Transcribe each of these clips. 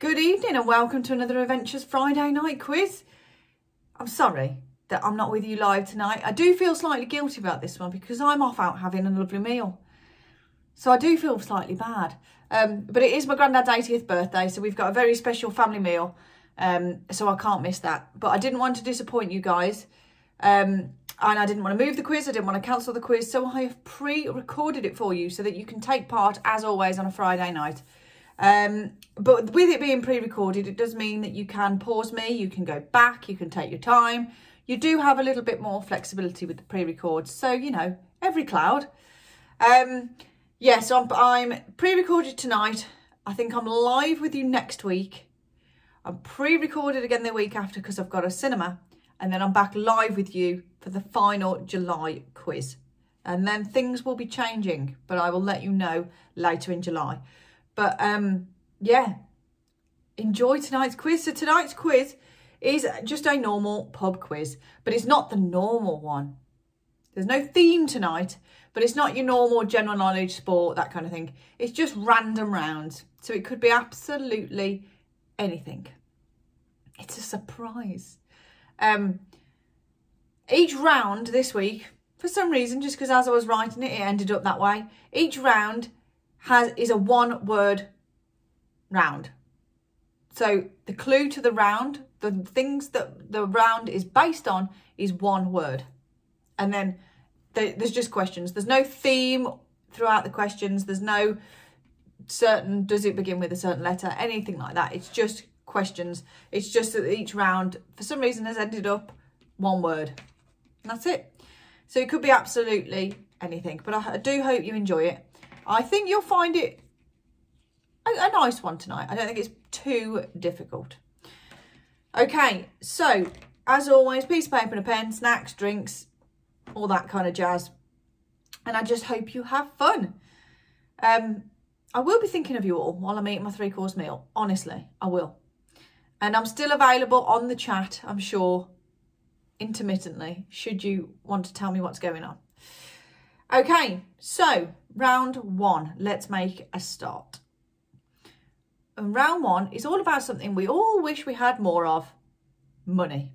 Good evening and welcome to another Eventures Friday night quiz. I'm sorry that I'm not with you live tonight. I do feel slightly guilty about this one because I'm off out having a lovely meal. So I do feel slightly bad. Um, but it is my granddad's 80th birthday, so we've got a very special family meal. Um, so I can't miss that. But I didn't want to disappoint you guys. Um, and I didn't want to move the quiz. I didn't want to cancel the quiz. So I have pre-recorded it for you so that you can take part, as always, on a Friday night. Um, but with it being pre-recorded, it does mean that you can pause me, you can go back, you can take your time. You do have a little bit more flexibility with the pre-records. So, you know, every cloud. Um, yes, yeah, so I'm, I'm pre-recorded tonight. I think I'm live with you next week. I'm pre-recorded again the week after because I've got a cinema. And then I'm back live with you for the final July quiz. And then things will be changing, but I will let you know later in July. But um, yeah, enjoy tonight's quiz. So tonight's quiz is just a normal pub quiz, but it's not the normal one. There's no theme tonight, but it's not your normal general knowledge, sport, that kind of thing. It's just random rounds. So it could be absolutely anything. It's a surprise. Um, each round this week, for some reason, just because as I was writing it, it ended up that way. Each round has is a one word round. So the clue to the round, the things that the round is based on is one word. And then there's just questions. There's no theme throughout the questions. There's no certain, does it begin with a certain letter, anything like that. It's just questions. It's just that each round, for some reason, has ended up one word. And that's it. So it could be absolutely anything. But I, I do hope you enjoy it. I think you'll find it a, a nice one tonight. I don't think it's too difficult. Okay, so as always, piece of paper and a pen, snacks, drinks, all that kind of jazz. And I just hope you have fun. Um, I will be thinking of you all while I'm eating my three-course meal. Honestly, I will. And I'm still available on the chat, I'm sure, intermittently, should you want to tell me what's going on. Okay, so round one, let's make a start. And round one is all about something we all wish we had more of, money.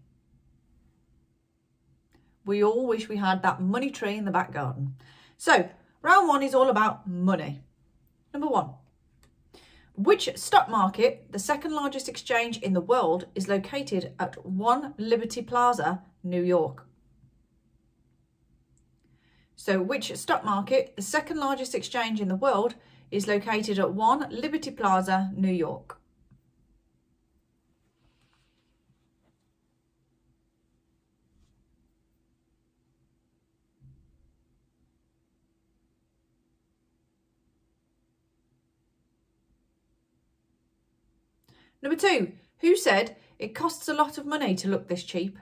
We all wish we had that money tree in the back garden. So round one is all about money. Number one, which stock market, the second largest exchange in the world, is located at 1 Liberty Plaza, New York? So which stock market, the second largest exchange in the world, is located at 1 Liberty Plaza, New York? Number two, who said it costs a lot of money to look this cheap?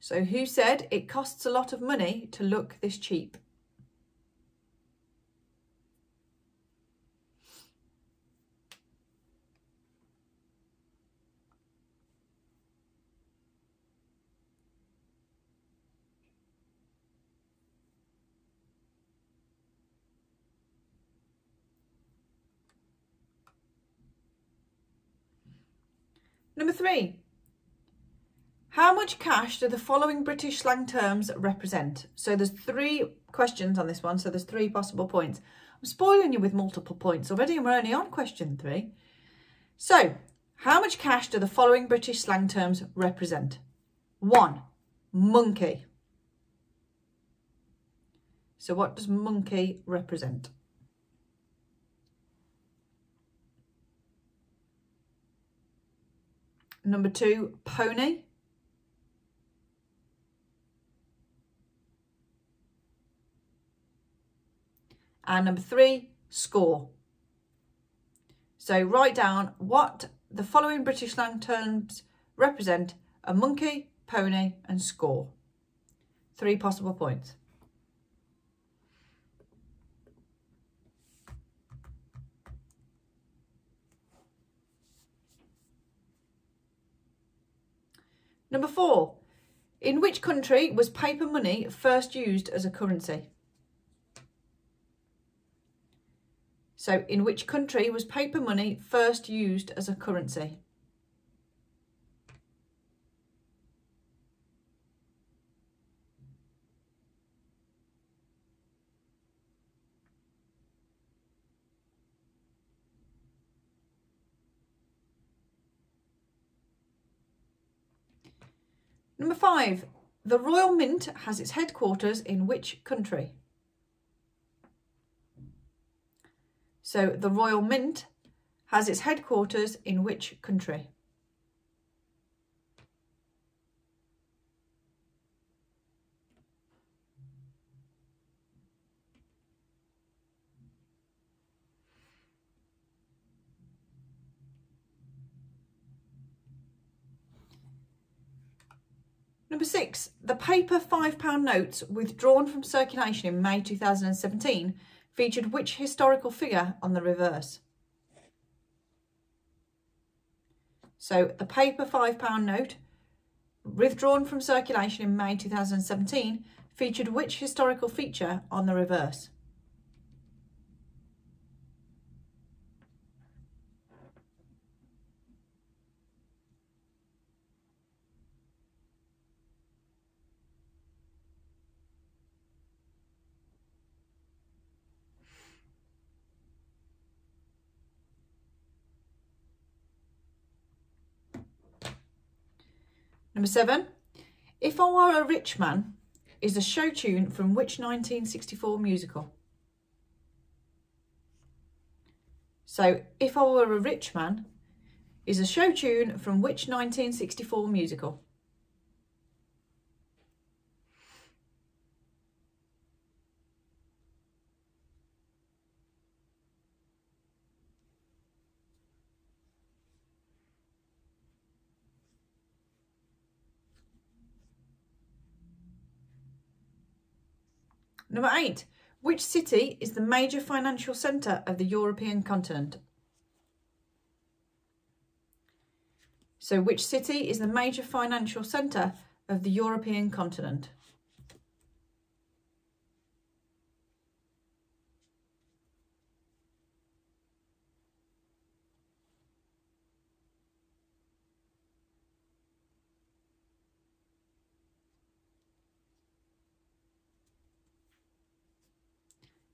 So who said it costs a lot of money to look this cheap? Number three, how much cash do the following British slang terms represent? So there's three questions on this one, so there's three possible points. I'm spoiling you with multiple points already and we're only on question three. So, how much cash do the following British slang terms represent? One, monkey. So what does monkey represent? Number two, pony. And number three, score. So write down what the following British slang terms represent a monkey, pony and score. Three possible points. Number four, in which country was paper money first used as a currency? So in which country was paper money first used as a currency? Number five, the Royal Mint has its headquarters in which country? So the Royal Mint has its headquarters in which country? Number six, the paper £5 notes withdrawn from circulation in May 2017 featured which historical figure on the reverse? So the paper £5 note withdrawn from circulation in May 2017 featured which historical feature on the reverse? Number seven, If I Were a Rich Man is a show tune from which 1964 musical? So, If I Were a Rich Man is a show tune from which 1964 musical? Number eight, which city is the major financial centre of the European continent? So which city is the major financial centre of the European continent?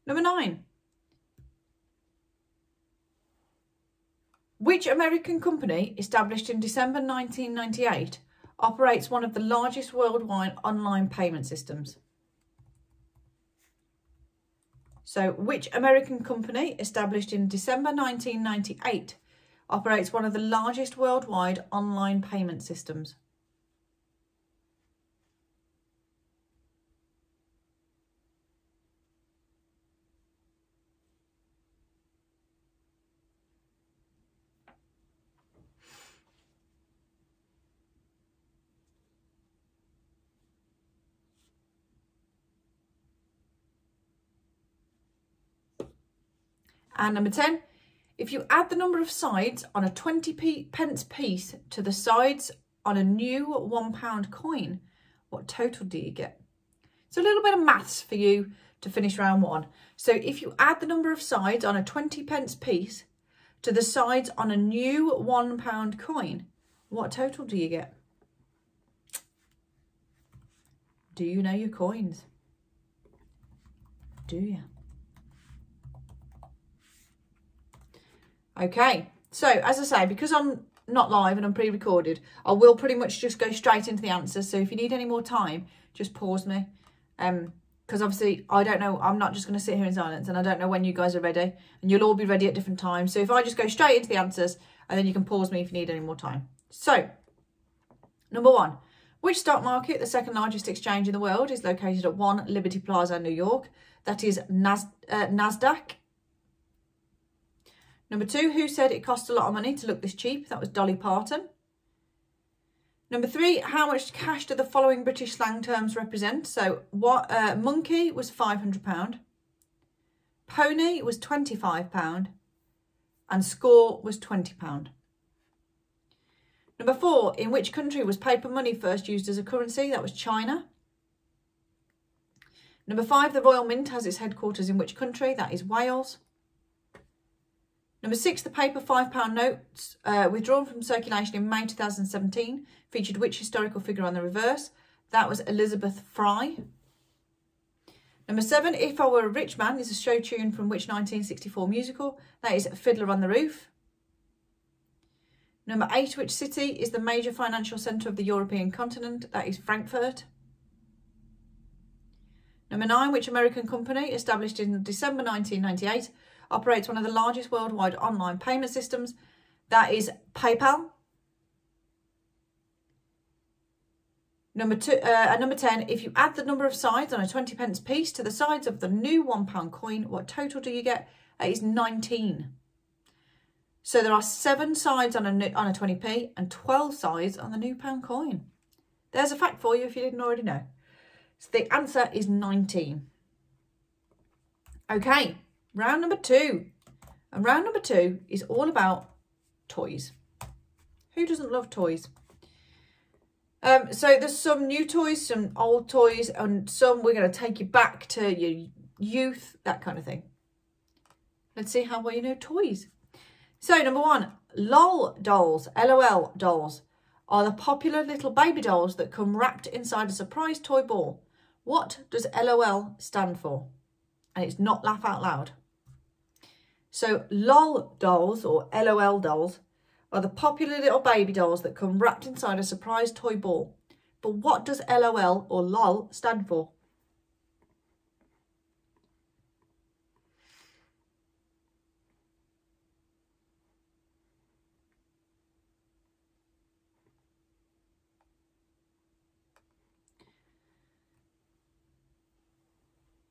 Number nine. Which American company, established in December 1998, operates one of the largest worldwide online payment systems? So, which American company, established in December 1998, operates one of the largest worldwide online payment systems? And number 10, if you add the number of sides on a 20 pence piece to the sides on a new £1 coin, what total do you get? So a little bit of maths for you to finish round one. So if you add the number of sides on a 20 pence piece to the sides on a new £1 coin, what total do you get? Do you know your coins? Do you? Okay, so as I say, because I'm not live and I'm pre-recorded, I will pretty much just go straight into the answers. So if you need any more time, just pause me. Um, because obviously I don't know, I'm not just going to sit here in silence and I don't know when you guys are ready and you'll all be ready at different times. So if I just go straight into the answers and then you can pause me if you need any more time. So, number one, which stock market, the second largest exchange in the world, is located at 1 Liberty Plaza, New York? That is Nas uh, NASDAQ. Number two, who said it cost a lot of money to look this cheap? That was Dolly Parton. Number three, how much cash do the following British slang terms represent? So what uh, monkey was £500, pony was £25 and score was £20. Number four, in which country was paper money first used as a currency? That was China. Number five, the Royal Mint has its headquarters in which country? That is Wales. Number six, the paper £5 notes uh, withdrawn from circulation in May 2017 featured which historical figure on the reverse? That was Elizabeth Fry. Number seven, If I Were a Rich Man is a show tune from which 1964 musical? That is Fiddler on the Roof. Number eight, which city is the major financial centre of the European continent? That is Frankfurt. Number nine, which American company, established in December 1998, operates one of the largest worldwide online payment systems? That is PayPal. Number two, uh, and number 10, if you add the number of sides on a 20 pence piece to the sides of the new £1 coin, what total do you get? It is 19. So there are seven sides on a, on a 20p and 12 sides on the new pound coin. There's a fact for you if you didn't already know. So the answer is 19. Okay, round number two. And round number two is all about toys. Who doesn't love toys? Um, so there's some new toys, some old toys, and some we're going to take you back to your youth, that kind of thing. Let's see how well you know toys. So number one, LOL dolls, LOL dolls, are the popular little baby dolls that come wrapped inside a surprise toy ball. What does LOL stand for? And it's not laugh out loud. So LOL dolls or LOL dolls are the popular little baby dolls that come wrapped inside a surprise toy ball. But what does LOL or LOL stand for?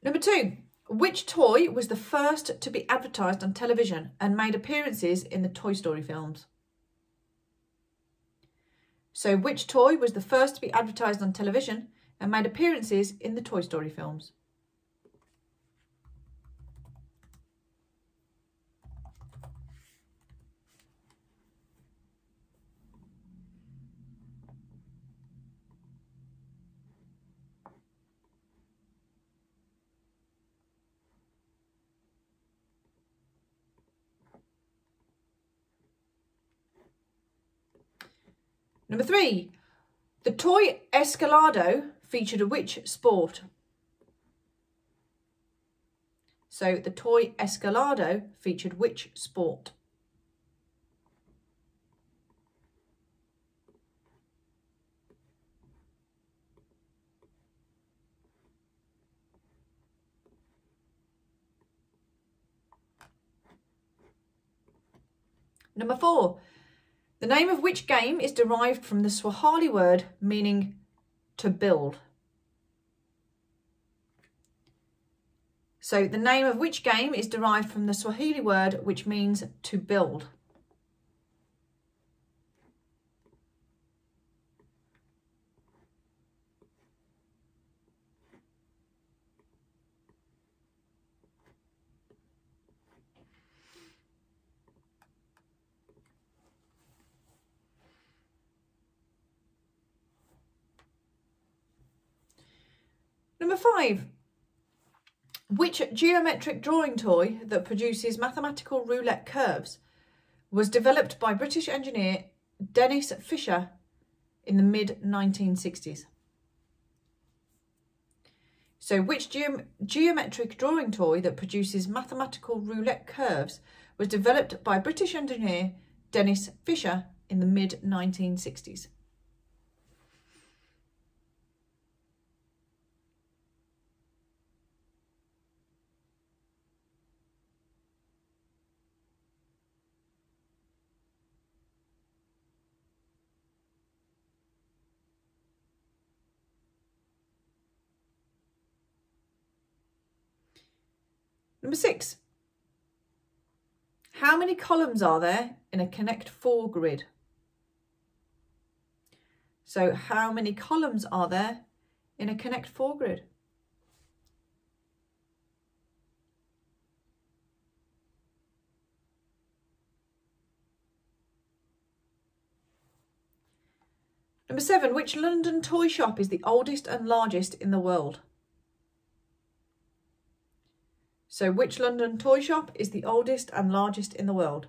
Number two, which toy was the first to be advertised on television and made appearances in the Toy Story films? So which toy was the first to be advertised on television and made appearances in the Toy Story films? Number three, the toy Escalado featured a which sport? So the toy Escalado featured which sport? Number four, the name of which game is derived from the Swahili word meaning to build. So the name of which game is derived from the Swahili word which means to build. Number five, which geometric drawing toy that produces mathematical roulette curves was developed by British engineer Dennis Fisher in the mid-1960s? So which ge geometric drawing toy that produces mathematical roulette curves was developed by British engineer Dennis Fisher in the mid-1960s? Number six, how many columns are there in a Connect 4 grid? So how many columns are there in a Connect 4 grid? Number seven, which London toy shop is the oldest and largest in the world? So which London toy shop is the oldest and largest in the world?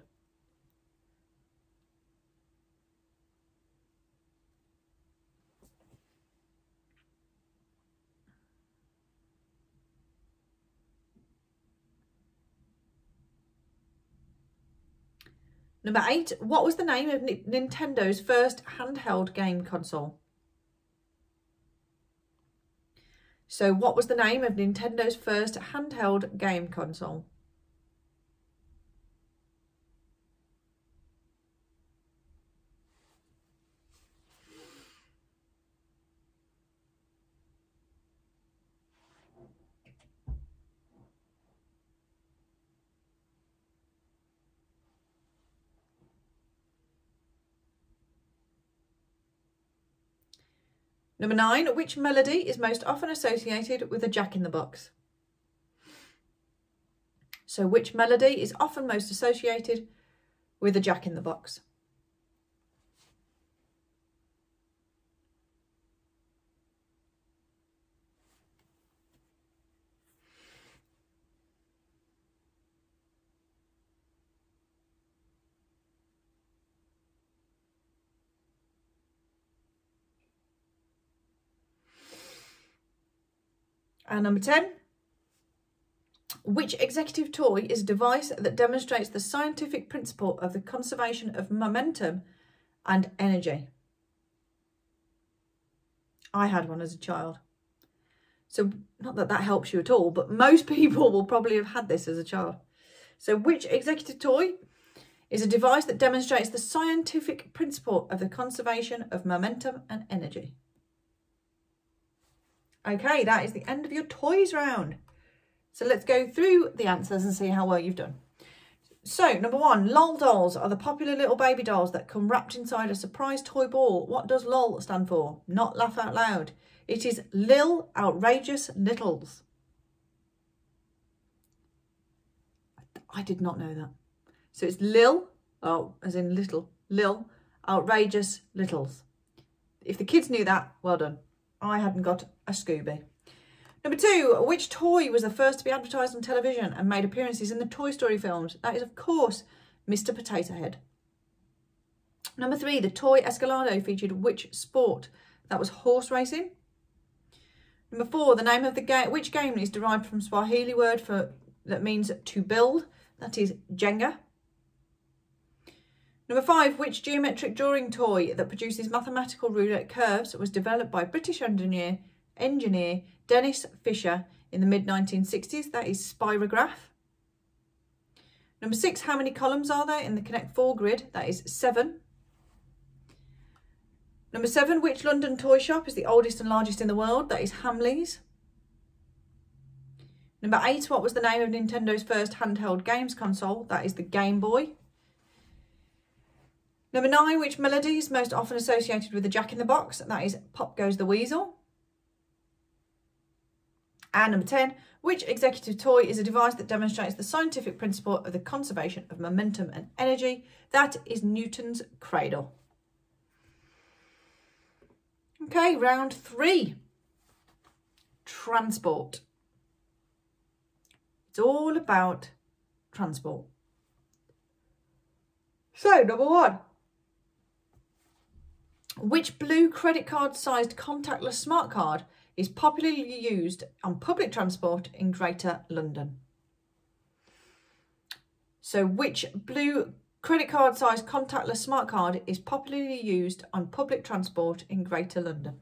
Number eight, what was the name of Nintendo's first handheld game console? So what was the name of Nintendo's first handheld game console? Number nine, which melody is most often associated with a jack in the box? So which melody is often most associated with a jack in the box? And number 10, which executive toy is a device that demonstrates the scientific principle of the conservation of momentum and energy? I had one as a child. So not that that helps you at all, but most people will probably have had this as a child. So which executive toy is a device that demonstrates the scientific principle of the conservation of momentum and energy? Okay, that is the end of your toys round. So let's go through the answers and see how well you've done. So, number one, LOL dolls are the popular little baby dolls that come wrapped inside a surprise toy ball. What does LOL stand for? Not laugh out loud. It is Lil Outrageous Littles. I did not know that. So it's Lil, oh, as in little, Lil Outrageous Littles. If the kids knew that, well done. I hadn't got a Scooby. Number two, which toy was the first to be advertised on television and made appearances in the Toy Story films? That is, of course, Mr. Potato Head. Number three, the toy Escalado featured which sport? That was horse racing. Number four, the name of the game, which game is derived from Swahili word for that means to build? That is Jenga. Number five, which geometric drawing toy that produces mathematical roulette curves was developed by British engineer, engineer Dennis Fisher in the mid-1960s? That is Spirograph. Number six, how many columns are there in the Connect 4 grid? That is seven. Number seven, which London toy shop is the oldest and largest in the world? That is Hamleys. Number eight, what was the name of Nintendo's first handheld games console? That is the Game Boy. Number nine, which melody is most often associated with the Jack in the Box? That is Pop Goes the Weasel. And number 10, which executive toy is a device that demonstrates the scientific principle of the conservation of momentum and energy? That is Newton's cradle. Okay, round three. Transport. It's all about transport. So, number one, which blue credit card sized contactless smart card is popularly used on public transport in Greater London? So which blue credit card sized contactless smart card is popularly used on public transport in Greater London?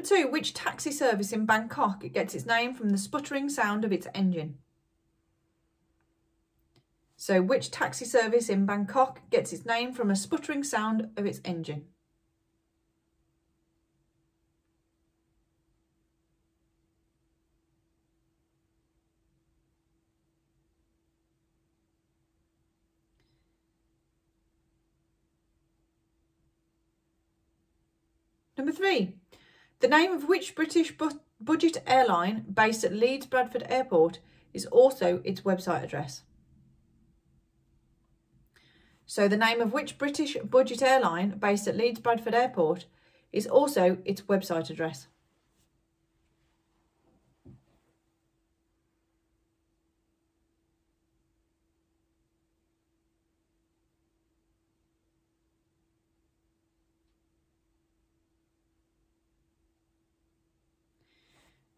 Number two, which taxi service in Bangkok it gets its name from the sputtering sound of its engine? So which taxi service in Bangkok gets its name from a sputtering sound of its engine? Number three, the name of which British bu budget airline based at Leeds Bradford Airport is also its website address. So the name of which British budget airline based at Leeds Bradford Airport is also its website address.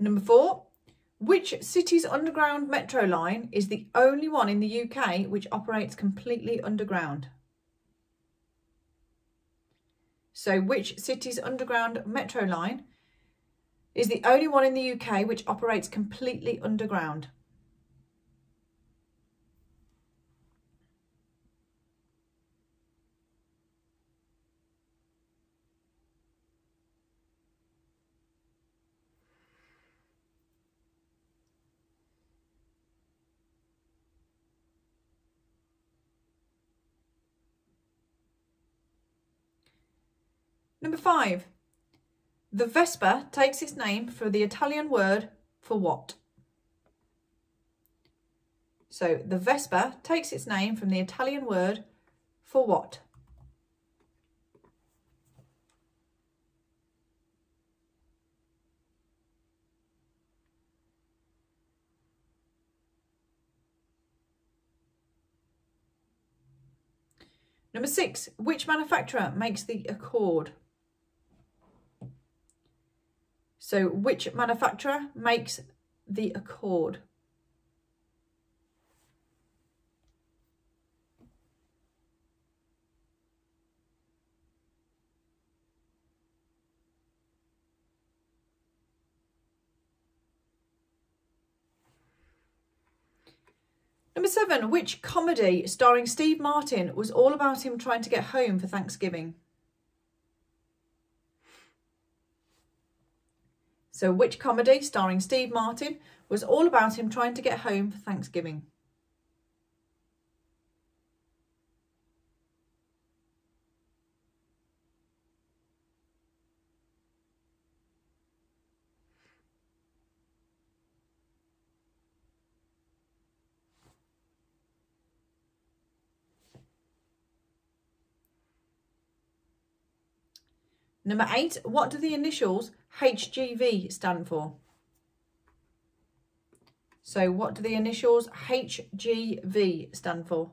Number four, which city's underground metro line is the only one in the UK which operates completely underground? So which city's underground metro line is the only one in the UK which operates completely underground? Number five, the Vespa takes its name from the Italian word for what? So the Vespa takes its name from the Italian word for what? Number six, which manufacturer makes the Accord? So which manufacturer makes the Accord? Number seven, which comedy starring Steve Martin was all about him trying to get home for Thanksgiving? So which comedy starring Steve Martin was all about him trying to get home for Thanksgiving? Number eight, what do the initials HGV stand for? So what do the initials HGV stand for?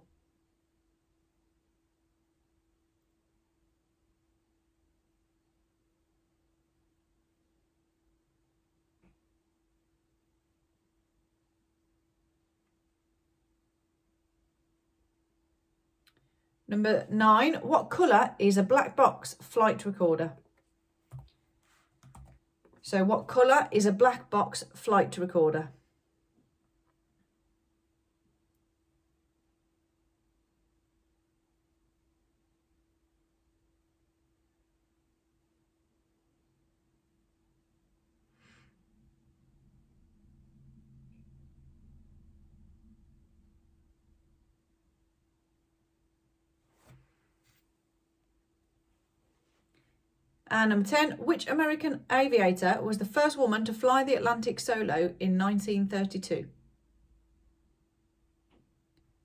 Number nine, what colour is a black box flight recorder? So what colour is a black box flight recorder? And number 10, which American aviator was the first woman to fly the Atlantic solo in 1932?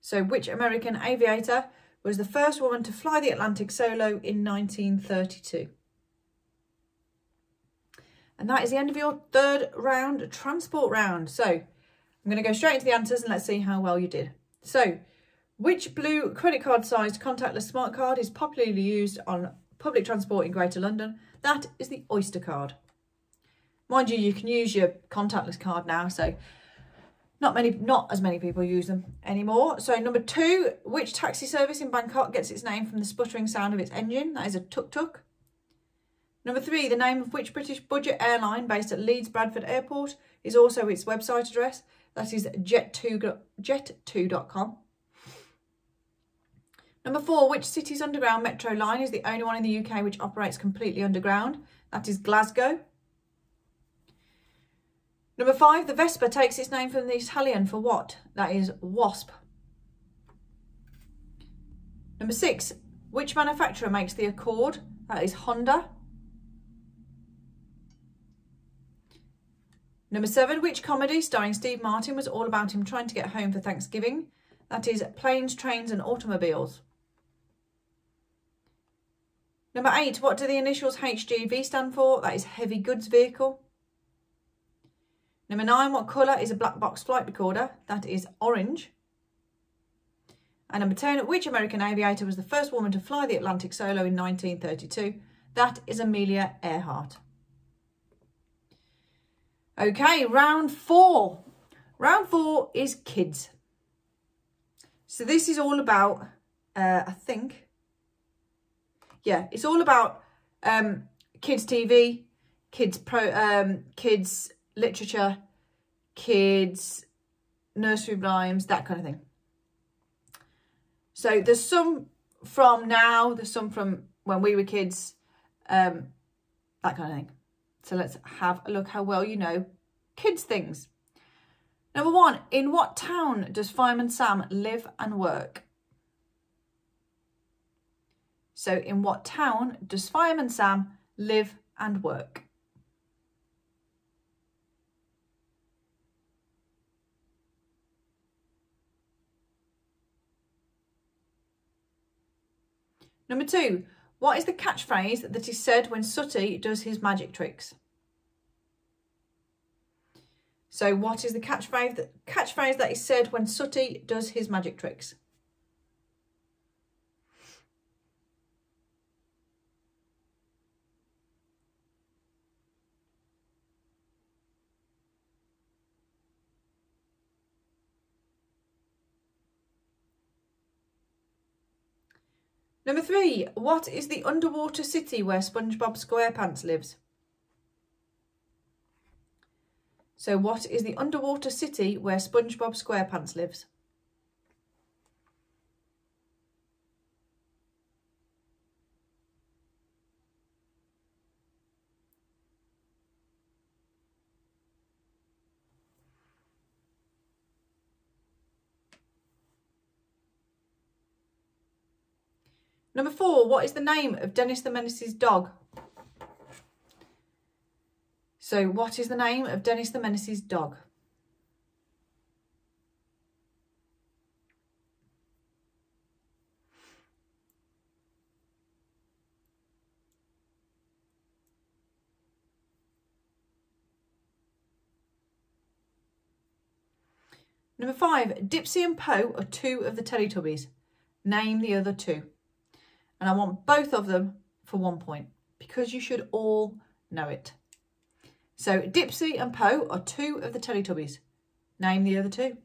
So which American aviator was the first woman to fly the Atlantic solo in 1932? And that is the end of your third round, transport round. So I'm going to go straight into the answers and let's see how well you did. So which blue credit card sized contactless smart card is popularly used on public transport in Greater London, that is the Oyster card. Mind you, you can use your contactless card now, so not many, not as many people use them anymore. So number two, which taxi service in Bangkok gets its name from the sputtering sound of its engine? That is a tuk-tuk. Number three, the name of which British budget airline based at Leeds Bradford Airport is also its website address. That is jet2.com. Jet2 Number four, which city's underground metro line is the only one in the UK which operates completely underground? That is Glasgow. Number five, the Vespa takes its name from the Italian for what? That is wasp. Number six, which manufacturer makes the Accord? That is Honda. Number seven, which comedy starring Steve Martin was all about him trying to get home for Thanksgiving? That is Planes, Trains and Automobiles. Number eight, what do the initials HGV stand for? That is Heavy Goods Vehicle. Number nine, what colour is a black box flight recorder? That is orange. And number 10, which American aviator was the first woman to fly the Atlantic solo in 1932? That is Amelia Earhart. Okay, round four. Round four is kids. So this is all about, uh, I think, yeah, it's all about um, kids TV, kids pro, um, kids literature, kids nursery rhymes, that kind of thing. So there's some from now, there's some from when we were kids, um, that kind of thing. So let's have a look how well you know kids things. Number one, in what town does Fireman Sam live and work? So in what town does Fireman Sam live and work? Number two, what is the catchphrase that is said when Sooty does his magic tricks? So what is the catchphrase that, catchphrase that is said when Sooty does his magic tricks? Number three, what is the underwater city where SpongeBob SquarePants lives? So what is the underwater city where SpongeBob SquarePants lives? Number four, what is the name of Dennis the Menace's dog? So what is the name of Dennis the Menace's dog? Number five, Dipsy and Po are two of the Teletubbies. Name the other two. And I want both of them for one point because you should all know it. So Dipsy and Po are two of the Teletubbies. Name the other two.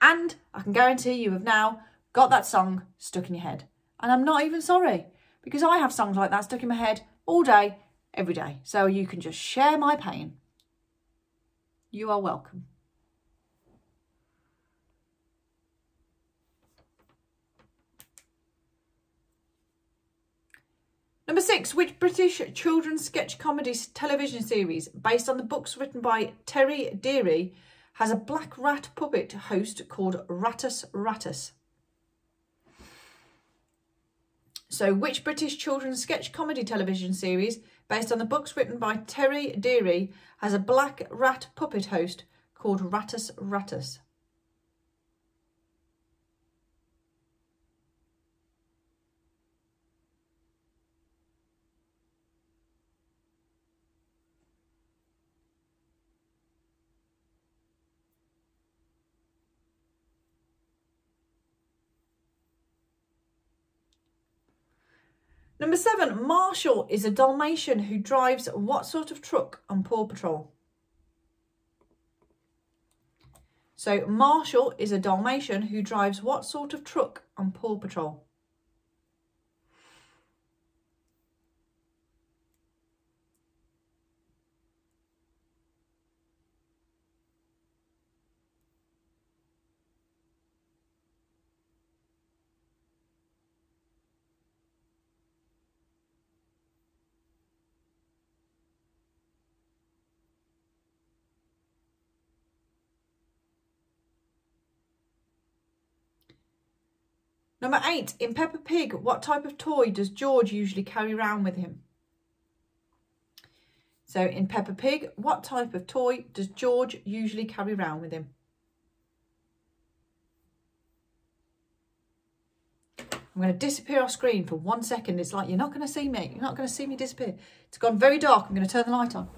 And I can guarantee you have now got that song stuck in your head. And I'm not even sorry because I have songs like that stuck in my head all day, every day. So you can just share my pain. You are welcome. Number six, which British children's sketch comedy television series based on the books written by Terry Deary has a black rat puppet host called Rattus Rattus? So which British children's sketch comedy television series based on the books written by Terry Deary has a black rat puppet host called Rattus Rattus? Number seven, Marshall is a Dalmatian who drives what sort of truck on Paw Patrol? So Marshall is a Dalmatian who drives what sort of truck on Paw Patrol? Number eight, in Peppa Pig, what type of toy does George usually carry around with him? So in Peppa Pig, what type of toy does George usually carry around with him? I'm going to disappear off screen for one second. It's like, you're not going to see me. You're not going to see me disappear. It's gone very dark. I'm going to turn the light on.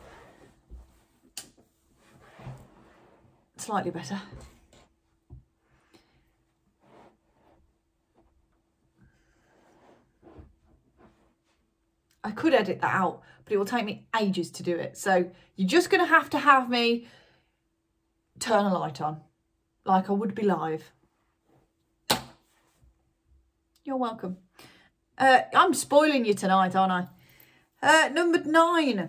Slightly better. I could edit that out, but it will take me ages to do it. So you're just going to have to have me turn a light on like I would be live. You're welcome. Uh, I'm spoiling you tonight, aren't I? Uh, number nine.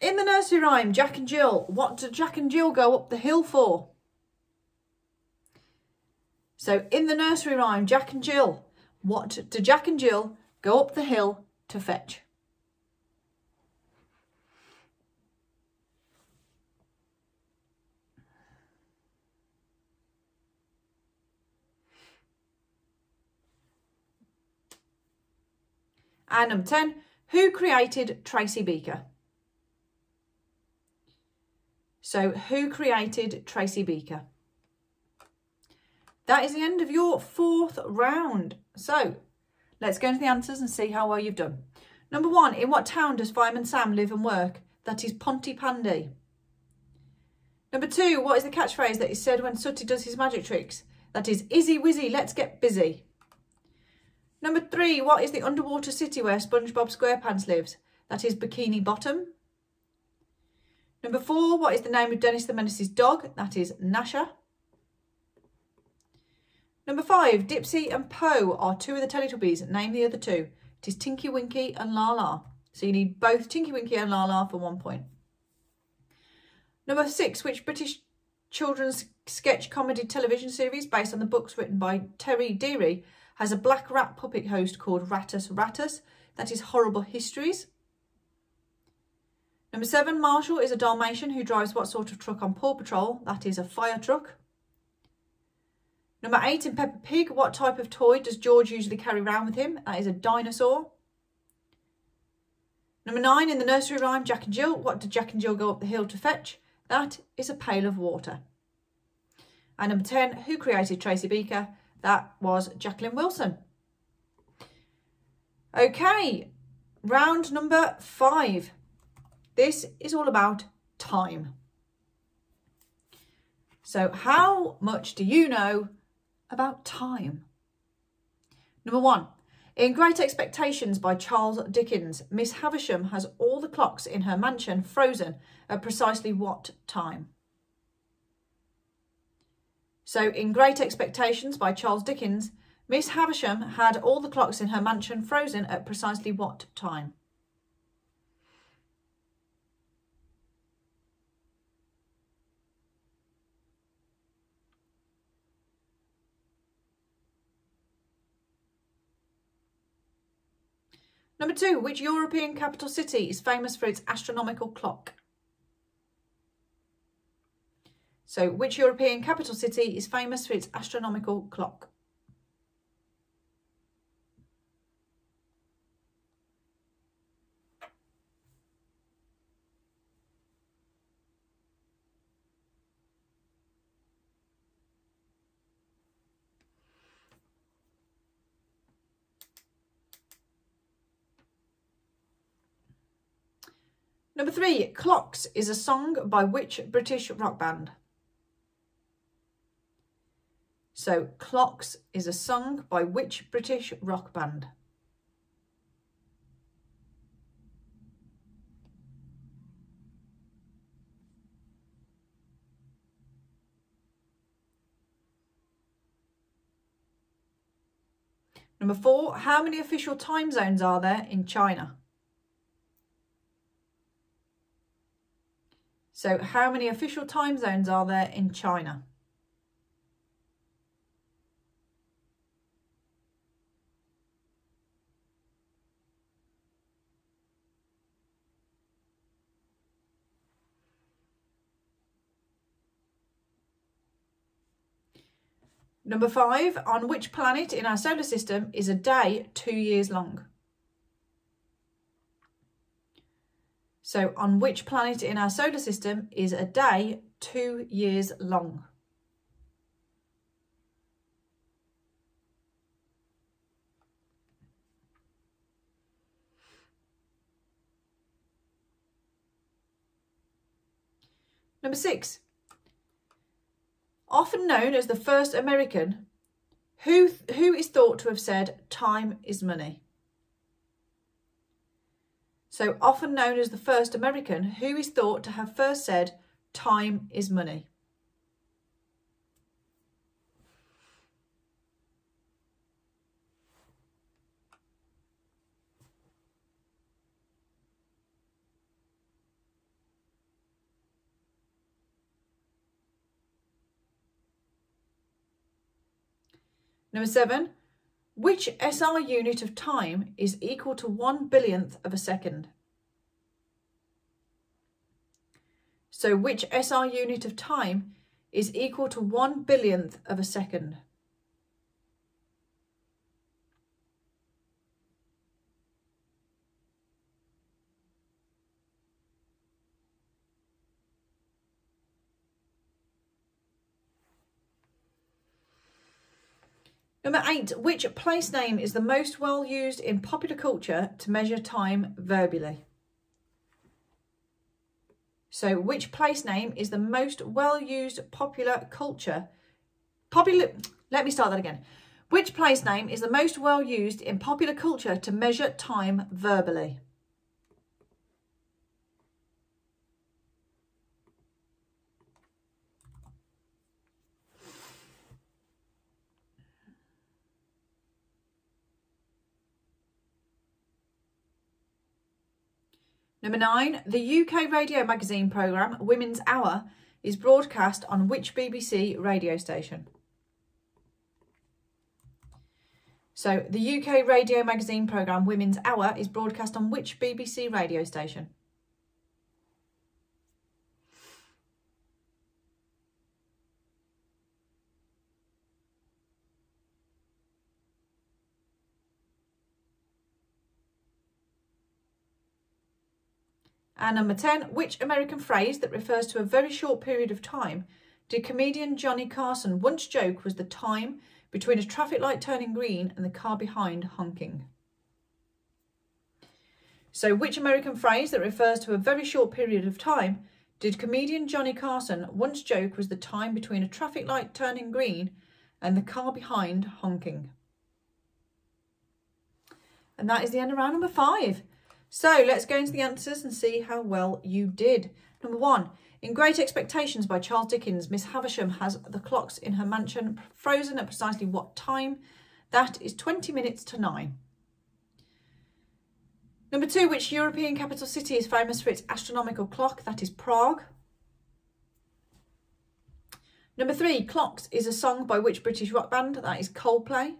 In the nursery rhyme, Jack and Jill, what do Jack and Jill go up the hill for? So in the nursery rhyme, Jack and Jill, what do Jack and Jill go up the hill to fetch? And number 10, who created Tracy Beaker? So who created Tracy Beaker? That is the end of your fourth round. So let's go into the answers and see how well you've done. Number one, in what town does Fireman Sam live and work? That is Pontypandy. Number two, what is the catchphrase that is said when Sooty does his magic tricks? That is, Izzy Wizzy, let's get busy. Number three, what is the underwater city where SpongeBob SquarePants lives? That is Bikini Bottom. Number four, what is the name of Dennis the Menace's dog? That is Gnasher. Number five, Dipsy and Po are two of the Teletubbies. Name the other two. It is Tinky Winky and Laa-Laa. So you need both Tinky Winky and Laa-Laa for one point. Number six, which British children's sketch comedy television series based on the books written by Terry Deary has a black rat puppet host called Rattus Rattus. That is Horrible Histories. Number seven, Marshall is a Dalmatian who drives what sort of truck on Paw Patrol? That is a fire truck. Number eight, in Peppa Pig, what type of toy does George usually carry around with him? That is a dinosaur. Number nine, in the nursery rhyme, Jack and Jill, what did Jack and Jill go up the hill to fetch? That is a pail of water. And number 10, who created Tracy Beaker? That was Jacqueline Wilson. Okay, round number five. This is all about time. So how much do you know about time? Number one, in Great Expectations by Charles Dickens, Miss Havisham has all the clocks in her mansion frozen at precisely what time? So in Great Expectations by Charles Dickens, Miss Havisham had all the clocks in her mansion frozen at precisely what time? Number two, which European capital city is famous for its astronomical clock? So which European capital city is famous for its astronomical clock? Number three, Clocks is a song by which British rock band? So Clocks is a song by which British rock band? Number four, how many official time zones are there in China? So how many official time zones are there in China? Number five, on which planet in our solar system is a day two years long? So on which planet in our solar system is a day two years long? Number six, often known as the first American, who, who is thought to have said, time is money? So often known as the first American, who is thought to have first said, time is money? Number seven, which SI unit of time is equal to one billionth of a second? So which SI unit of time is equal to one billionth of a second? Number eight, which place name is the most well used in popular culture to measure time verbally? So which place name is the most well used popular culture? Popular, let me start that again. Which place name is the most well used in popular culture to measure time verbally? Number nine, the UK radio magazine programme Women's Hour is broadcast on which BBC radio station? So the UK radio magazine programme Women's Hour is broadcast on which BBC radio station? And number 10, which American phrase that refers to a very short period of time did comedian Johnny Carson once joke was the time between a traffic light turning green and the car behind honking? So which American phrase that refers to a very short period of time did comedian Johnny Carson once joke was the time between a traffic light turning green and the car behind honking? And that is the end of round number five. So let's go into the answers and see how well you did. Number one, in Great Expectations by Charles Dickens, Miss Havisham has the clocks in her mansion frozen at precisely what time? That is 20 minutes to nine. Number two, which European capital city is famous for its astronomical clock? That is Prague. Number three, Clocks is a song by which British rock band? That is Coldplay.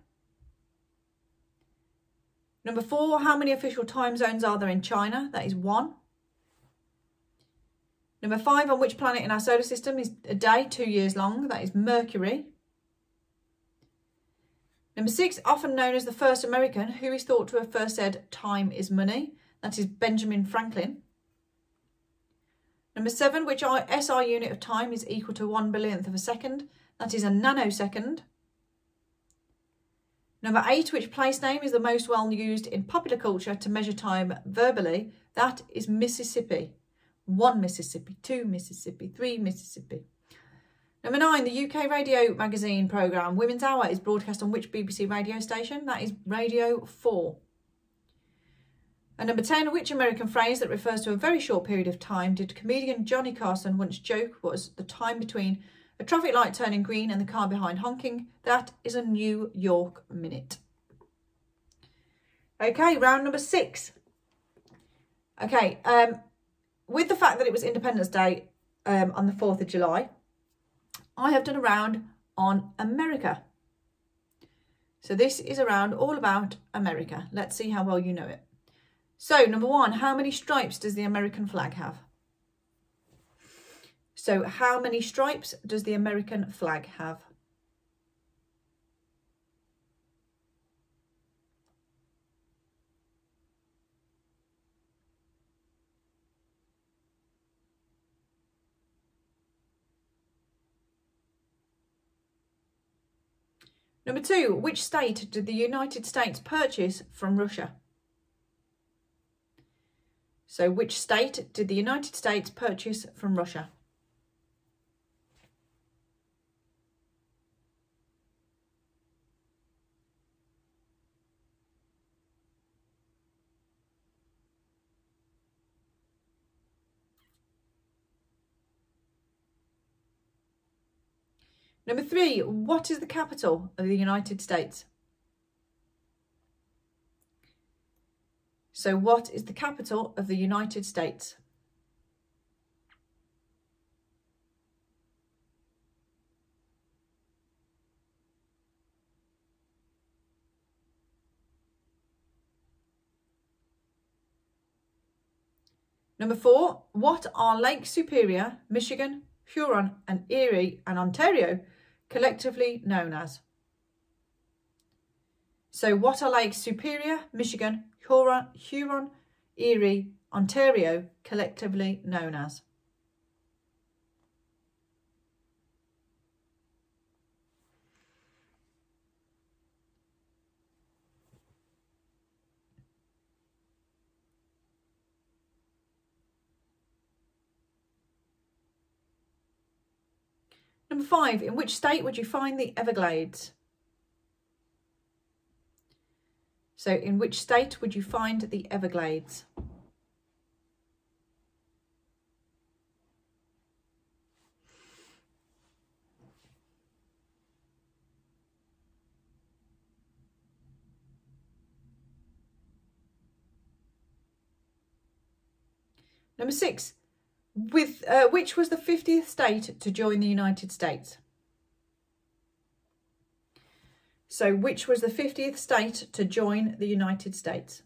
Number four, how many official time zones are there in China? That is one. Number five, on which planet in our solar system is a day two years long? That is Mercury. Number six, often known as the first American, who is thought to have first said time is money? That is Benjamin Franklin. Number seven, which SI unit of time is equal to one billionth of a second? That is a nanosecond. Number eight, which place name is the most well used in popular culture to measure time verbally? That is Mississippi. One Mississippi, two Mississippi, three Mississippi. Number nine, the UK radio magazine programme Women's Hour is broadcast on which BBC radio station? That is Radio 4. And number 10, which American phrase that refers to a very short period of time did comedian Johnny Carson once joke was the time between a traffic light turning green and the car behind honking. That is a New York minute. Okay, round number six. Okay, um, with the fact that it was Independence Day um, on the 4th of July, I have done a round on America. So this is a round all about America. Let's see how well you know it. So number one, how many stripes does the American flag have? So how many stripes does the American flag have? Number two, which state did the United States purchase from Russia? So which state did the United States purchase from Russia? Number three, what is the capital of the United States? So what is the capital of the United States? Number four, what are Lake Superior, Michigan, Huron and Erie and Ontario collectively known as. So what are Lake Superior, Michigan, Huron, Huron, Erie, Ontario collectively known as? Number five, in which state would you find the Everglades? So in which state would you find the Everglades? Number six, with uh, which was the 50th state to join the United States. So which was the 50th state to join the United States?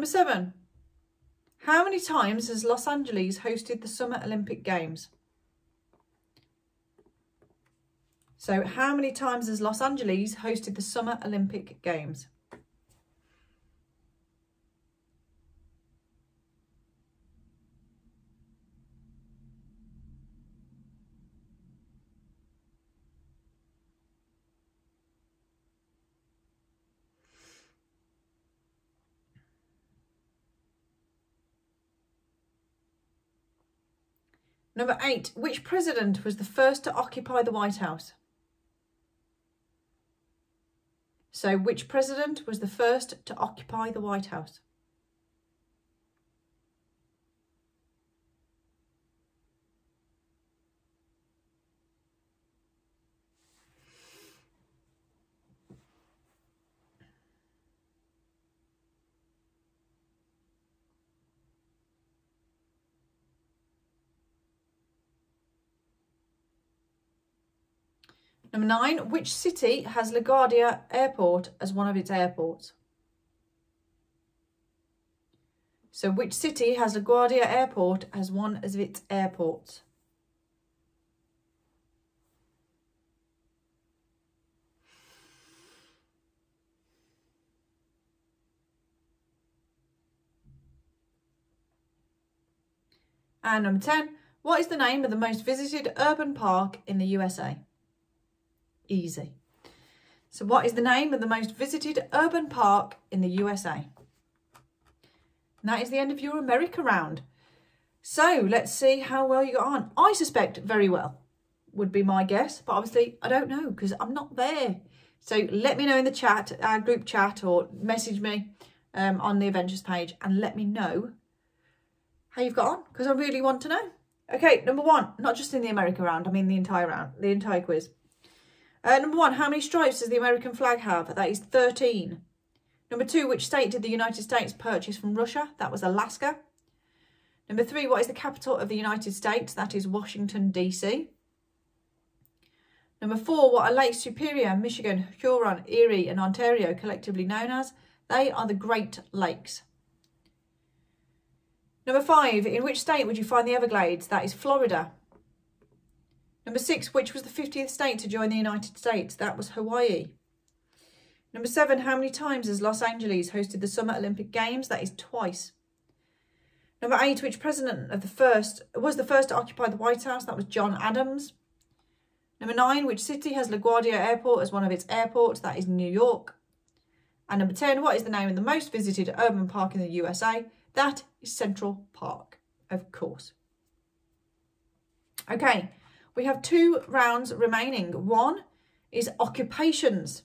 Number seven. How many times has Los Angeles hosted the Summer Olympic Games? So how many times has Los Angeles hosted the Summer Olympic Games? Number eight, which president was the first to occupy the White House? So which president was the first to occupy the White House? Number nine, which city has LaGuardia Airport as one of its airports? So which city has LaGuardia Airport as one of its airports? And number 10, what is the name of the most visited urban park in the USA? Easy. So what is the name of the most visited urban park in the USA? And that is the end of your America round. So let's see how well you got on. I suspect very well would be my guess, but obviously I don't know because I'm not there. So let me know in the chat, our group chat, or message me um, on the Eventures page and let me know how you've got on because I really want to know. Okay, number one, not just in the America round, I mean the entire round, the entire quiz. Uh, number one, how many stripes does the American flag have? That is 13. Number two, which state did the United States purchase from Russia? That was Alaska. Number three, what is the capital of the United States? That is Washington, D.C. Number four, what are Lake Superior, Michigan, Huron, Erie and Ontario collectively known as? They are the Great Lakes. Number five, in which state would you find the Everglades? That is Florida. Number six, which was the 50th state to join the United States? That was Hawaii. Number seven, how many times has Los Angeles hosted the Summer Olympic Games? That is twice. Number eight, which president of the first was the first to occupy the White House? That was John Adams. Number nine, which city has LaGuardia Airport as one of its airports? That is New York. And number 10, what is the name of the most visited urban park in the USA? That is Central Park, of course. Okay, we have two rounds remaining. One is occupations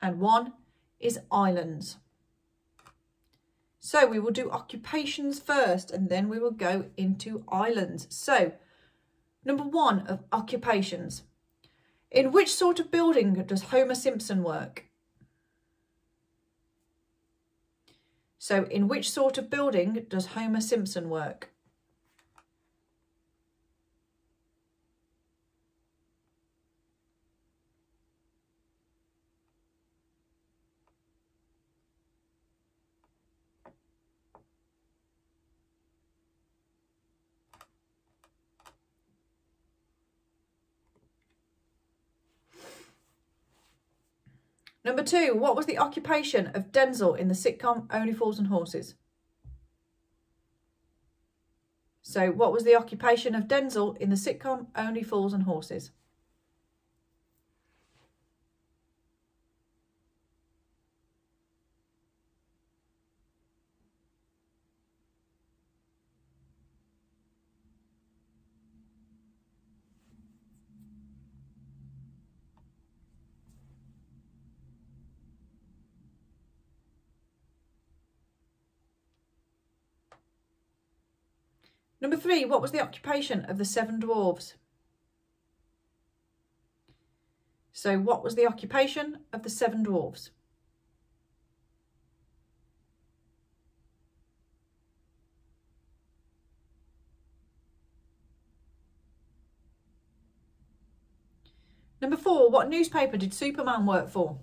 and one is islands. So we will do occupations first and then we will go into islands. So number one of occupations. In which sort of building does Homer Simpson work? So in which sort of building does Homer Simpson work? Number two, what was the occupation of Denzil in the sitcom Only Fools and Horses? So what was the occupation of Denzil in the sitcom Only Fools and Horses? Number three, what was the occupation of the seven dwarves? So what was the occupation of the seven dwarves? Number four, what newspaper did Superman work for?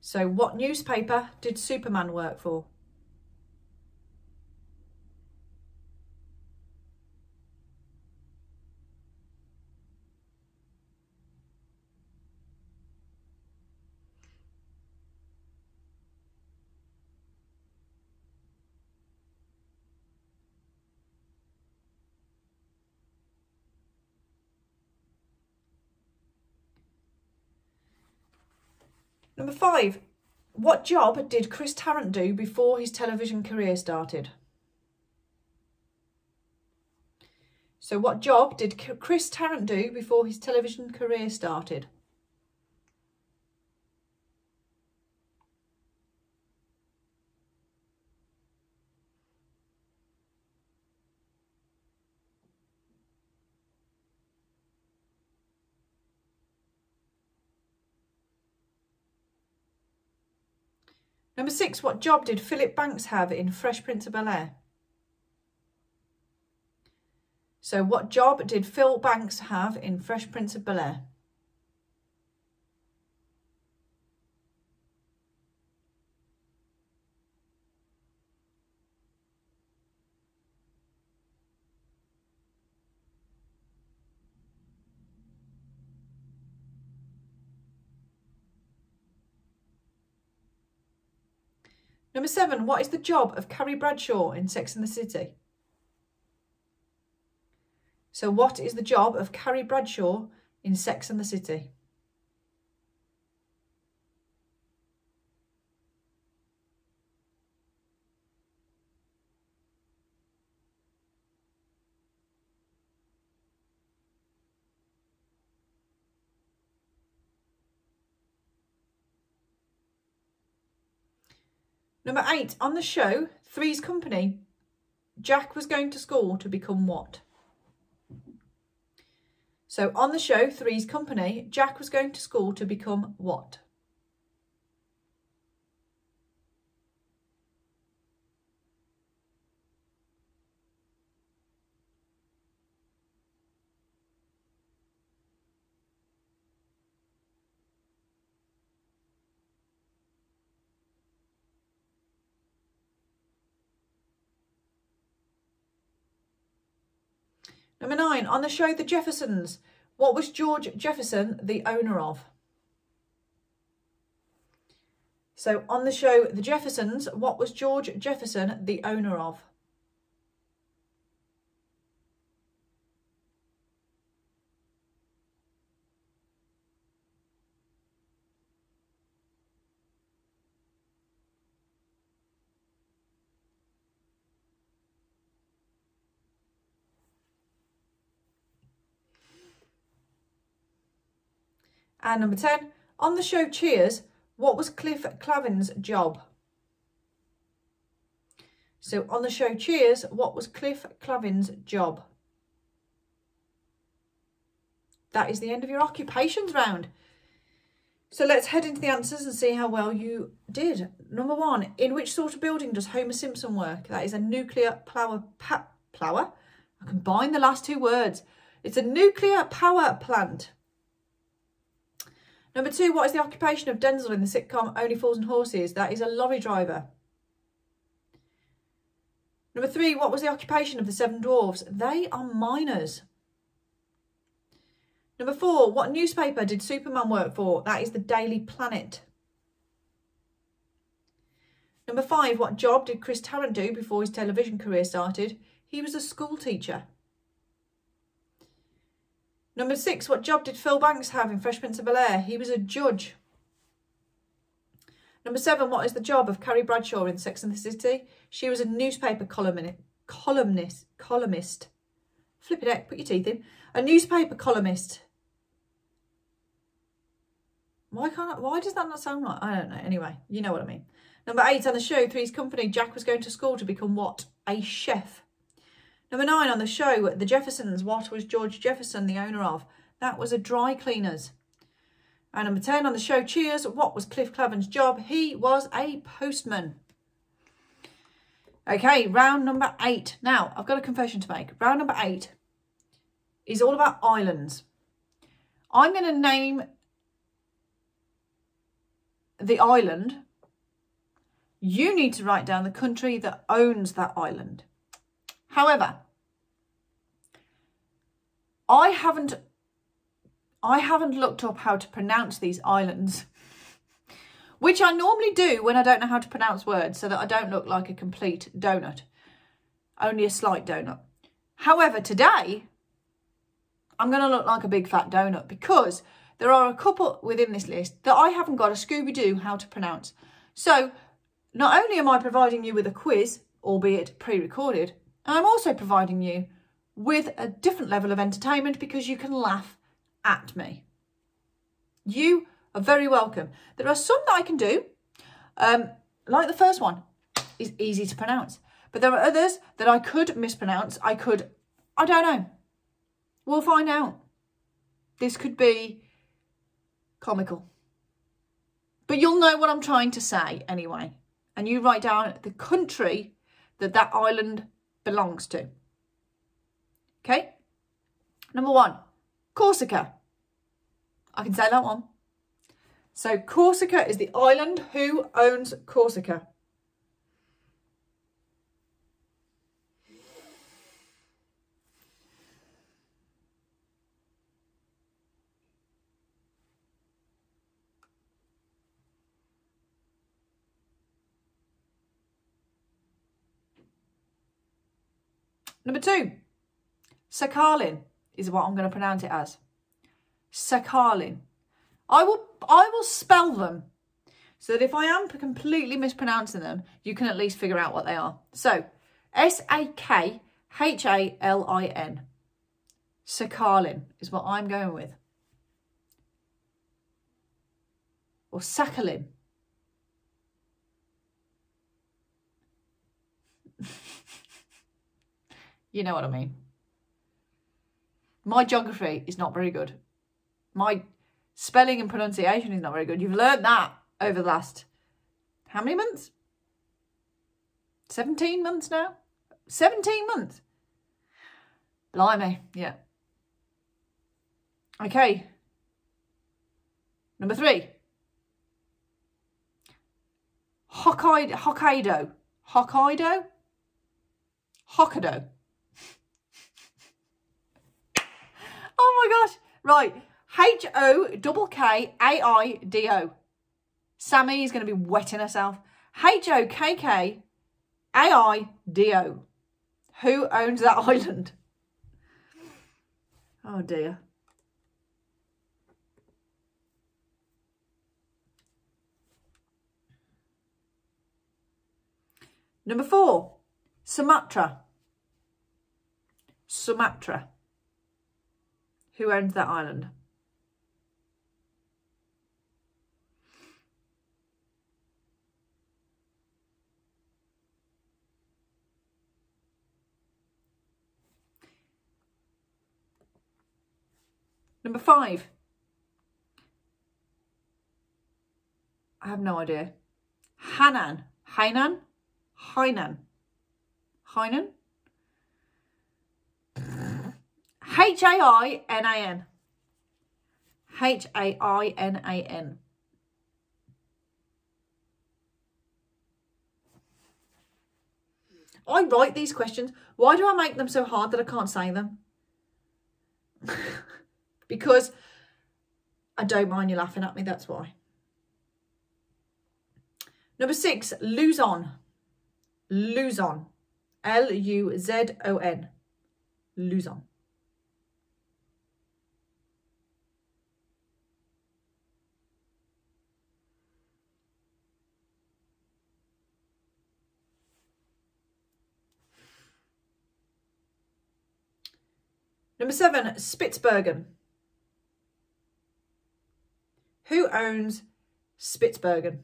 So what newspaper did Superman work for? Number five, what job did Chris Tarrant do before his television career started? So what job did Chris Tarrant do before his television career started? Number six, what job did Philip Banks have in Fresh Prince of Bel-Air? So what job did Phil Banks have in Fresh Prince of Bel-Air? Number seven, what is the job of Carrie Bradshaw in Sex and the City? So what is the job of Carrie Bradshaw in Sex and the City? Number eight, on the show, Three's Company, Jack was going to school to become what? So on the show, Three's Company, Jack was going to school to become what? Number nine, on the show The Jeffersons, what was George Jefferson the owner of? So on the show The Jeffersons, what was George Jefferson the owner of? And number 10, on the show Cheers, what was Cliff Clavin's job? So on the show Cheers, what was Cliff Clavin's job? That is the end of your occupations round. So let's head into the answers and see how well you did. Number one, in which sort of building does Homer Simpson work? That is a nuclear power, pa power. I combine the last two words. It's a nuclear power plant. Number two, what is the occupation of Denzil in the sitcom Only Fools and Horses? That is a lorry driver. Number three, what was the occupation of the Seven Dwarfs? They are miners. Number four, what newspaper did Superman work for? That is the Daily Planet. Number five, what job did Chris Tarrant do before his television career started? He was a school teacher. Number six, what job did Phil Banks have in Fresh Prince of Bel-Air? He was a judge. Number seven, what is the job of Carrie Bradshaw in Sex and the City? She was a newspaper columnist. Columnist. Columnist. Flip it out, put your teeth in. A newspaper columnist. Why can't I, why does that not sound right? I don't know. Anyway, you know what I mean. Number eight on the show, Three's Company, Jack was going to school to become what? A chef. Number nine on the show, The Jeffersons. What was George Jefferson the owner of? That was a dry cleaners. And number 10 on the show, Cheers. What was Cliff Clavin's job? He was a postman. Okay, round number eight. Now, I've got a confession to make. Round number eight is all about islands. I'm going to name the island. You need to write down the country that owns that island. However, I haven't I haven't looked up how to pronounce these islands, which I normally do when I don't know how to pronounce words so that I don't look like a complete donut, only a slight donut. However, today I'm going to look like a big fat donut because there are a couple within this list that I haven't got a Scooby-Doo how to pronounce. So not only am I providing you with a quiz, albeit pre-recorded, I'm also providing you with a different level of entertainment because you can laugh at me. You are very welcome. There are some that I can do, um, like the first one is easy to pronounce. But there are others that I could mispronounce. I could, I don't know. We'll find out. This could be comical. But you'll know what I'm trying to say anyway. And you write down the country that that island belongs to. Okay? Number one, Corsica. I can say that one. So Corsica is the island. Who owns Corsica? Number two, Sakhalin is what I'm going to pronounce it as. Sakhalin. I will, I will spell them so that if I am completely mispronouncing them, you can at least figure out what they are. So, S-A-K-H-A-L-I-N. Sakhalin is what I'm going with. Or Sakhalin. You know what I mean. My geography is not very good. My spelling and pronunciation is not very good. You've learned that over the last, how many months? 17 months now? 17 months. Blimey, yeah. Okay. Number three. Hokkaido. Hokkaido. Hokkaido? Hokkaido. Oh my gosh. Right. H-O-K-K-A-I-D-O. Sammy is going to be wetting herself. H-O-K-K-A-I-D-O. Who owns that island? Oh dear. Number four, Sumatra. Sumatra. Who owns that island? Number five. I have no idea. Hanan. Hainan? Hainan. Hainan? H-A-I-N-A-N. H-A-I-N-A-N. I write these questions. Why do I make them so hard that I can't say them? because I don't mind you laughing at me, that's why. Number six, Luzon. Luzon. L-U-Z-O-N. Luzon. Number seven, Spitsbergen. Who owns Spitsbergen?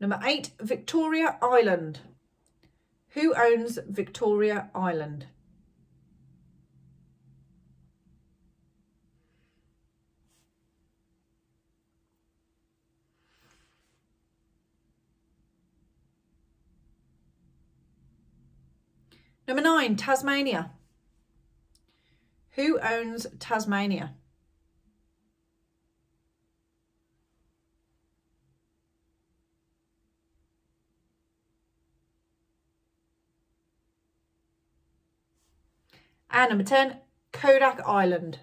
Number eight, Victoria Island. Who owns Victoria Island? Number nine, Tasmania. Who owns Tasmania? And number 10, Kodak Island.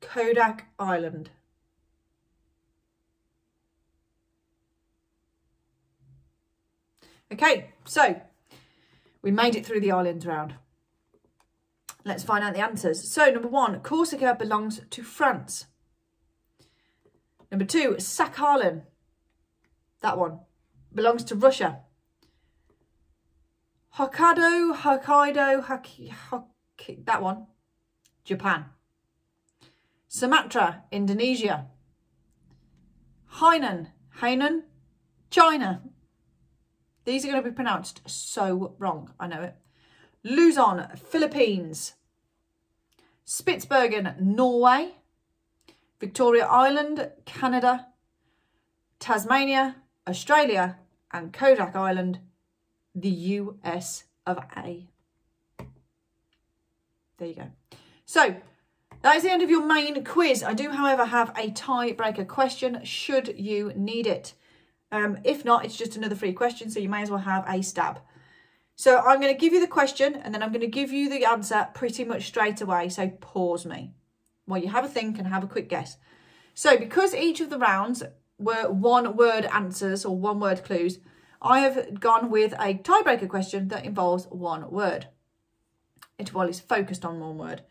Kodak Island. Okay, so we made it through the islands round. Let's find out the answers. So number one, Corsica belongs to France. Number two, Sakhalin. That one belongs to Russia. Hokkaido, Hokkaido, Hokkaido, that one, Japan. Sumatra, Indonesia. Hainan, Hainan, China. These are going to be pronounced so wrong. I know it. Luzon, Philippines. Spitsbergen, Norway. Victoria Island, Canada. Tasmania, Australia. And Kodak Island, the US of A. There you go. So that is the end of your main quiz. I do, however, have a tiebreaker question should you need it. Um, if not, it's just another free question, so you may as well have a stab. So I'm going to give you the question and then I'm going to give you the answer pretty much straight away. So pause me while you have a think and have a quick guess. So because each of the rounds were one word answers or one word clues, I have gone with a tiebreaker question that involves one word. It well is focused on one word.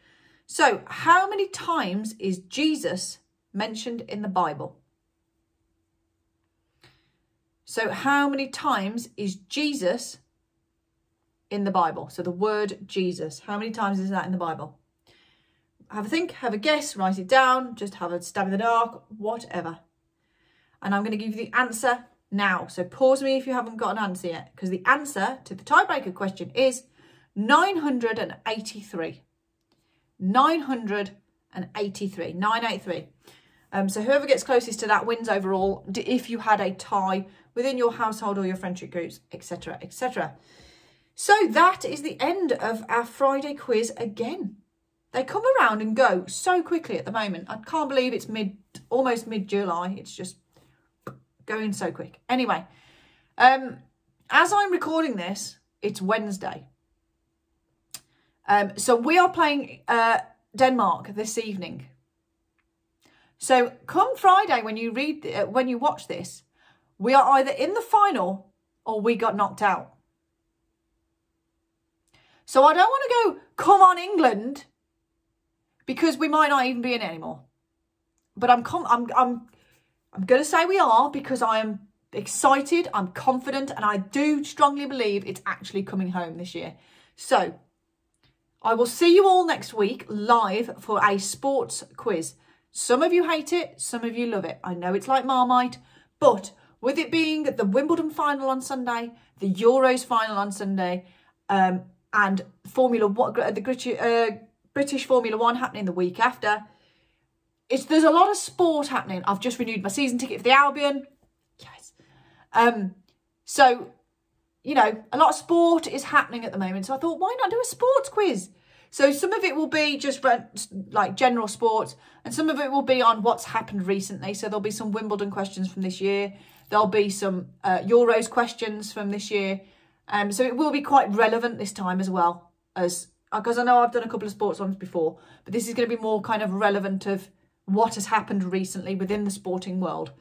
So how many times is Jesus mentioned in the Bible? So how many times is Jesus in the Bible? So the word Jesus, how many times is that in the Bible? Have a think, have a guess, write it down, just have a stab in the dark, whatever. And I'm going to give you the answer now. So pause me if you haven't got an answer yet, because the answer to the tiebreaker question is 983. 983, 983. Um, so whoever gets closest to that wins overall if you had a tie within your household or your friendship groups, etc., etc. So that is the end of our Friday quiz again. They come around and go so quickly at the moment. I can't believe it's mid, almost mid-July. It's just going so quick. Anyway, um, as I'm recording this, it's Wednesday. Um, so we are playing uh, Denmark this evening. So come Friday when you read uh, when you watch this, we are either in the final or we got knocked out. So I don't want to go, come on England, because we might not even be in anymore. But I'm I'm I'm I'm going to say we are because I am excited, I'm confident, and I do strongly believe it's actually coming home this year. So I will see you all next week live for a sports quiz. Some of you hate it, some of you love it. I know it's like Marmite, but with it being the Wimbledon final on Sunday, the Euros final on Sunday, um, and Formula One, the uh, British Formula One happening the week after, it's there's a lot of sport happening. I've just renewed my season ticket for the Albion. Yes. Um, so, you know, a lot of sport is happening at the moment. So I thought, why not do a sports quiz? So some of it will be just like general sports and some of it will be on what's happened recently. So there'll be some Wimbledon questions from this year. There'll be some uh, Euros questions from this year. Um, so it will be quite relevant this time as well as because I know I've done a couple of sports ones before, but this is going to be more kind of relevant of what has happened recently within the sporting world.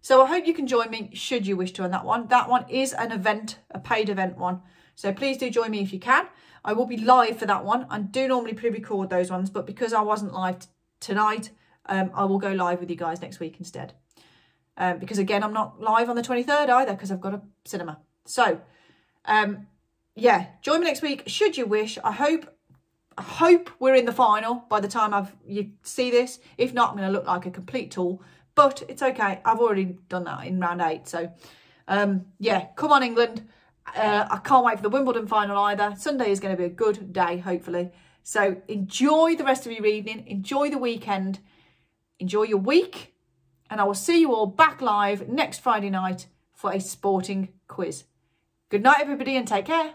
So I hope you can join me should you wish to on that one. That one is an event, a paid event one. So please do join me if you can. I will be live for that one. I do normally pre-record those ones, but because I wasn't live tonight, um, I will go live with you guys next week instead. Um, because again, I'm not live on the 23rd either because I've got a cinema. So, um, yeah, join me next week should you wish. I hope I hope we're in the final by the time I've you see this. If not, I'm going to look like a complete tool. But it's okay. I've already done that in round eight. So, um, yeah, come on, England. Uh, I can't wait for the Wimbledon final either. Sunday is going to be a good day, hopefully. So enjoy the rest of your evening. Enjoy the weekend. Enjoy your week. And I will see you all back live next Friday night for a sporting quiz. Good night, everybody, and take care.